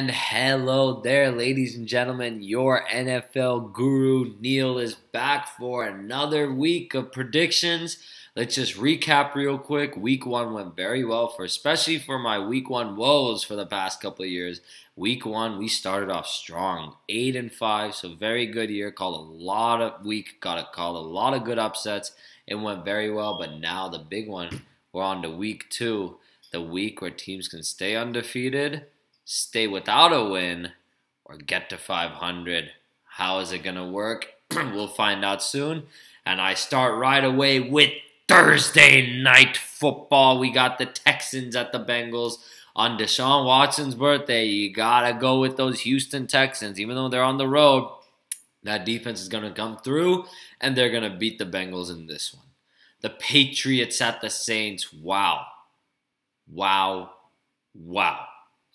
And hello there, ladies and gentlemen. Your NFL guru Neal is back for another week of predictions. Let's just recap real quick. Week one went very well for, especially for my week one woes for the past couple of years. Week one, we started off strong, eight and five, so very good year. Called a lot of week, got to call a lot of good upsets. It went very well, but now the big one, we're on to week two, the week where teams can stay undefeated, stay without a win, or get to 500. How is it going to work? we'll find out soon. And I start right away with Thursday night football. We got the Texans at the Bengals on Deshaun Watson's birthday. You gotta go with those Houston Texans, even though they're on the road. That defense is gonna come through, and they're gonna beat the Bengals in this one. The Patriots at the Saints. Wow, wow, wow!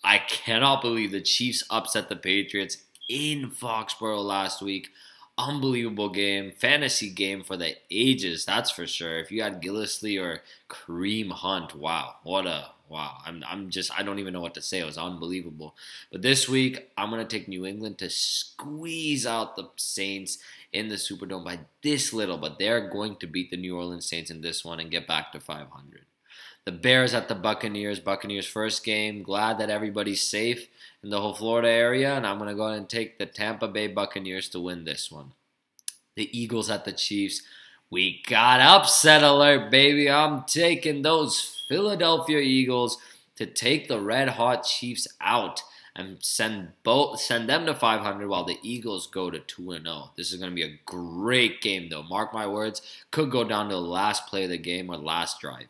I cannot believe the Chiefs upset the Patriots in Foxborough last week unbelievable game, fantasy game for the ages. That's for sure. If you had Gillislee or Kareem Hunt, wow, what a wow. I'm I'm just I don't even know what to say. It was unbelievable. But this week I'm gonna take New England to squeeze out the Saints in the Superdome by this little, but they're going to beat the New Orleans Saints in this one and get back to 500. The Bears at the Buccaneers. Buccaneers first game. Glad that everybody's safe in the whole Florida area, and I'm going to go ahead and take the Tampa Bay Buccaneers to win this one. The Eagles at the Chiefs. We got upset alert, baby. I'm taking those Philadelphia Eagles to take the red hot Chiefs out and send both send them to 500 while the Eagles go to 2 and 0. This is going to be a great game though. Mark my words, could go down to the last play of the game or last drive.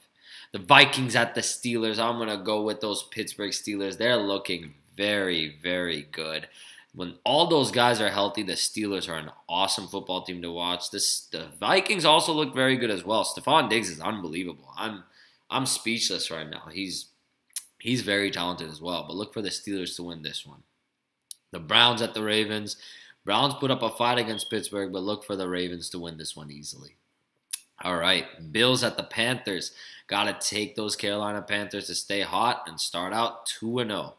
The Vikings at the Steelers. I'm going to go with those Pittsburgh Steelers. They're looking very, very good. When all those guys are healthy, the Steelers are an awesome football team to watch. This, the Vikings also look very good as well. Stefon Diggs is unbelievable. I'm I'm speechless right now. He's he's very talented as well. But look for the Steelers to win this one. The Browns at the Ravens. Browns put up a fight against Pittsburgh, but look for the Ravens to win this one easily. All right, Bills at the Panthers. Got to take those Carolina Panthers to stay hot and start out 2 0.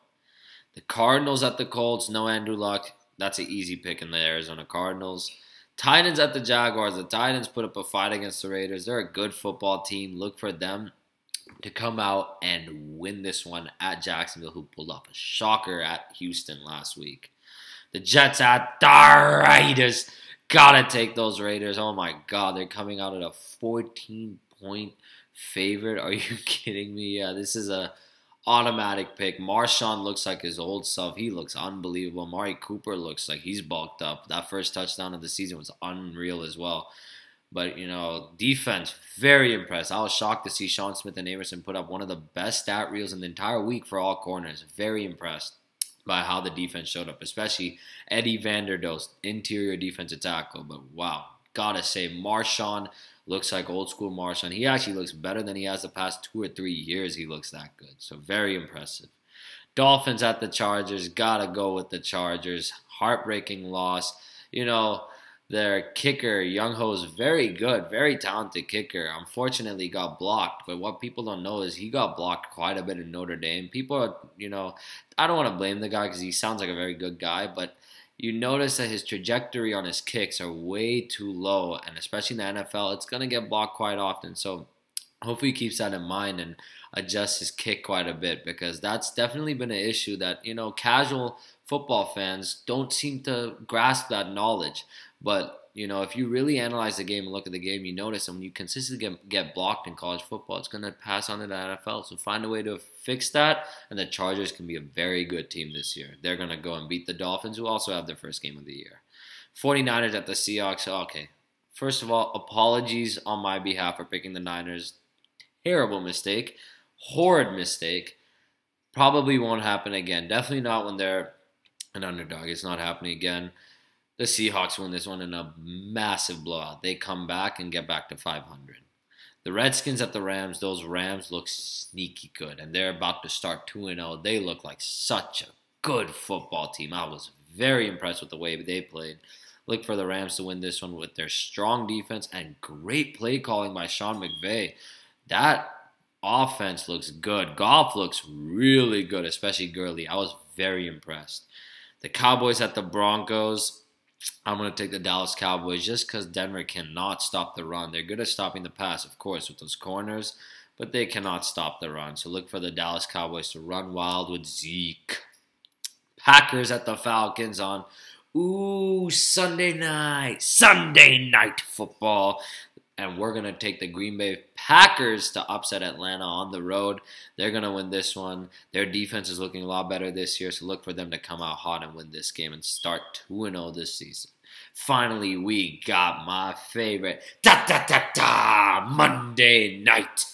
The Cardinals at the Colts, no Andrew Luck. That's an easy pick in the Arizona Cardinals. Titans at the Jaguars. The Titans put up a fight against the Raiders. They're a good football team. Look for them to come out and win this one at Jacksonville, who pulled off a shocker at Houston last week. The Jets at the Raiders. Gotta take those Raiders. Oh my God, they're coming out at a 14 point favorite. Are you kidding me? Yeah, this is a automatic pick. Marshawn looks like his old self. He looks unbelievable. Amari Cooper looks like he's bulked up. That first touchdown of the season was unreal as well. But, you know, defense, very impressed. I was shocked to see Sean Smith and Amerson put up one of the best stat reels in the entire week for all corners. Very impressed by how the defense showed up, especially Eddie Vanderdoes, interior defensive tackle. But wow, gotta say, Marshawn looks like old school Marshawn. He actually looks better than he has the past two or three years. He looks that good. So very impressive. Dolphins at the Chargers. Gotta go with the Chargers. Heartbreaking loss. You know, their kicker, Younghoe, is very good, very talented kicker. Unfortunately, got blocked. But what people don't know is he got blocked quite a bit in Notre Dame. People are, you know, I don't want to blame the guy because he sounds like a very good guy, but you notice that his trajectory on his kicks are way too low, and especially in the NFL, it's going to get blocked quite often. So hopefully he keeps that in mind and adjusts his kick quite a bit because that's definitely been an issue that, you know, casual football fans don't seem to grasp that knowledge. But you know, if you really analyze the game and look at the game, you notice that when you consistently get, get blocked in college football, it's going to pass on to the NFL. So find a way to fix that, and the Chargers can be a very good team this year. They're going to go and beat the Dolphins, who also have their first game of the year. 49ers at the Seahawks. Okay. First of all, apologies on my behalf for picking the Niners. Terrible mistake. Horrid mistake. Probably won't happen again. Definitely not when they're an underdog. It's not happening again the Seahawks win this one in a massive blowout. They come back and get back to 500. The Redskins at the Rams, those Rams look sneaky good, and they're about to start 2 0. They look like such a good football team. I was very impressed with the way they played. Look for the Rams to win this one with their strong defense and great play calling by Sean McVay. That offense looks good. Goff looks really good, especially Gurley. I was very impressed. The Cowboys at the Broncos. I'm going to take the Dallas Cowboys just because Denver cannot stop the run. They're good at stopping the pass, of course, with those corners, but they cannot stop the run. So look for the Dallas Cowboys to run wild with Zeke. Packers at the Falcons on Ooh, Sunday night, Sunday night football. And we're going to take the Green Bay Packers to upset Atlanta on the road. They're going to win this one. Their defense is looking a lot better this year, so look for them to come out hot and win this game and start 2 0 this season. Finally, we got my favorite da da da da Monday night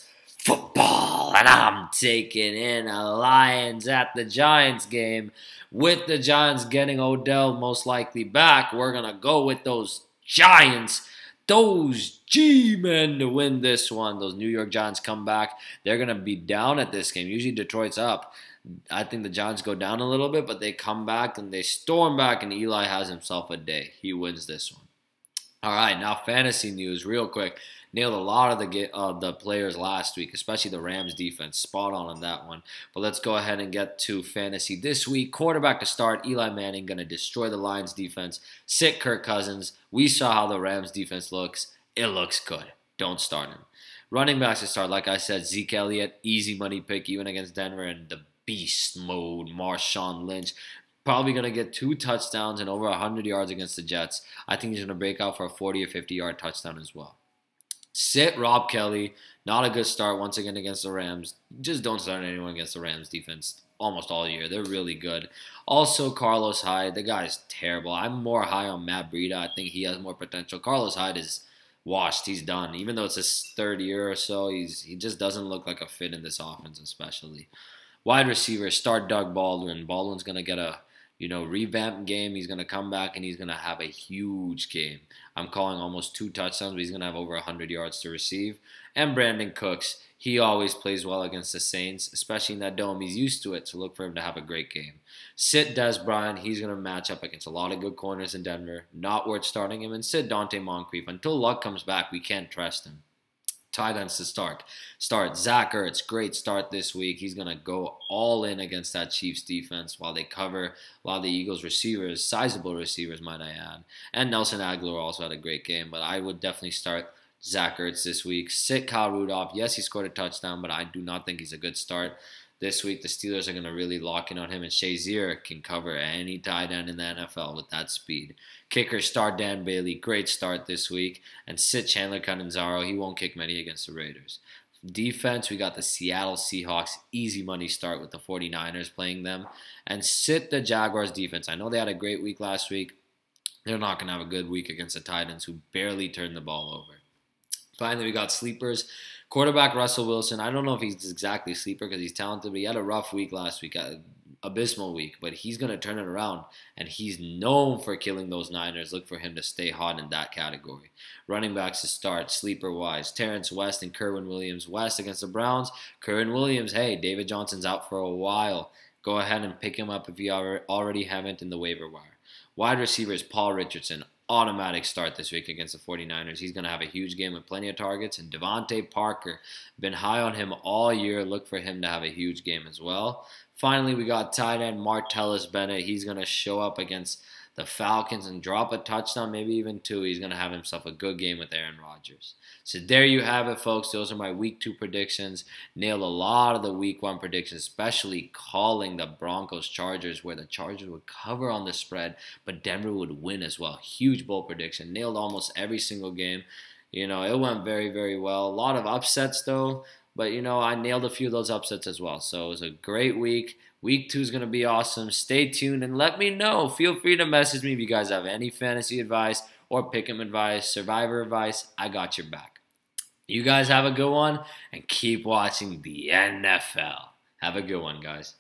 football. And I'm taking in a Lions at the Giants game with the Giants getting Odell most likely back, we're going to go with those Giants, those G men to win this one. Those New York Giants come back. They're going to be down at this game. Usually Detroit's up. I think the Giants go down a little bit, but they come back and they storm back, and Eli has himself a day. He wins this one. All right, now fantasy news, real quick nailed a lot of the uh, the players last week, especially the Rams defense. Spot on on that one. But let's go ahead and get to fantasy this week. Quarterback to start, Eli Manning going to destroy the Lions defense. Sit Kirk Cousins. We saw how the Rams defense looks. It looks good. Don't start him. Running backs to start, like I said, Zeke Elliott, easy money pick even against Denver, and the beast mode, Marshawn Lynch. Probably going to get two touchdowns and over 100 yards against the Jets. I think he's going to break out for a 40 or 50 yard touchdown as well. Sit Rob Kelley. Not a good start once again against the Rams. Just don't start anyone against the Rams defense almost all year. They're really good. Also, Carlos Hyde. The guy's terrible. I'm more high on Matt Breida. I think he has more potential. Carlos Hyde is washed. He's done. Even though it's his third year or so, he's he just doesn't look like a fit in this offense, especially. Wide receiver, start Doug Baldwin. Baldwin's gonna get a you know, revamped game. He's going to come back and he's going to have a huge game. I'm calling almost two touchdowns, but he's going to have over 100 yards to receive. And Brandin Cooks, he always plays well against the Saints, especially in that dome. He's used to it, so look for him to have a great game. Sit Dez Bryant. He's going to match up against a lot of good corners in Denver. Not worth starting him. And sit Donte Moncrief. Until Luck comes back, we can't trust him tight ends to start. Start Zach Ertz, great start this week. He's gonna go all in against that Chiefs defense while they cover a lot of the Eagles receivers, sizable receivers, might I add. And Nelson Agholor also had a great game, but I would definitely start Zach Ertz this week. Sit Kyle Rudolph. Yes, he scored a touchdown, but I do not think he's a good start. This week, the Steelers are going to really lock in on him, and Shazier can cover any tight end in the NFL with that speed. Kicker, start Dan Bailey. Great start this week. And sit Chandler Catanzaro. He won't kick many against the Raiders. Defense, we got the Seattle Seahawks. Easy money start with the 49ers playing them. And sit the Jaguars defense. I know they had a great week last week. They're not going to have a good week against the Titans, who barely turned the ball over. Finally, we got sleepers. Quarterback Russell Wilson. I don't know if he's exactly sleeper because he's talented, but he had a rough week last week, abysmal week. But he's going to turn it around, and he's known for killing those Niners. Look for him to stay hot in that category. Running backs to start, sleeper wise. Terrance West and Kerwynn Williams. West against the Browns. Kerwynn Williams, hey, David Johnson's out for a while. Go ahead and pick him up if you already haven't in the waiver wire. Wide receivers, Paul Richardson automatic start this week against the 49ers. He's going to have a huge game with plenty of targets. And DeVante Parker, been high on him all year. Look for him to have a huge game as well. Finally, we got tight end Martellus Bennett. He's going to show up against the Falcons and drop a touchdown, maybe even two. He's going to have himself a good game with Aaron Rodgers. So there you have it, folks. Those are my week two predictions. Nailed a lot of the week one predictions, especially calling the Broncos Chargers, where the Chargers would cover on the spread, but Denver would win as well. Huge bold prediction. Nailed almost every single game. You know, it went very, very well. A lot of upsets, though. But, you know, I nailed a few of those upsets as well. So it was a great week. Week two is going to be awesome. Stay tuned and let me know. Feel free to message me if you guys have any fantasy advice or pick 'em advice, survivor advice. I got your back. You guys have a good one and keep watching the NFL. Have a good one, guys.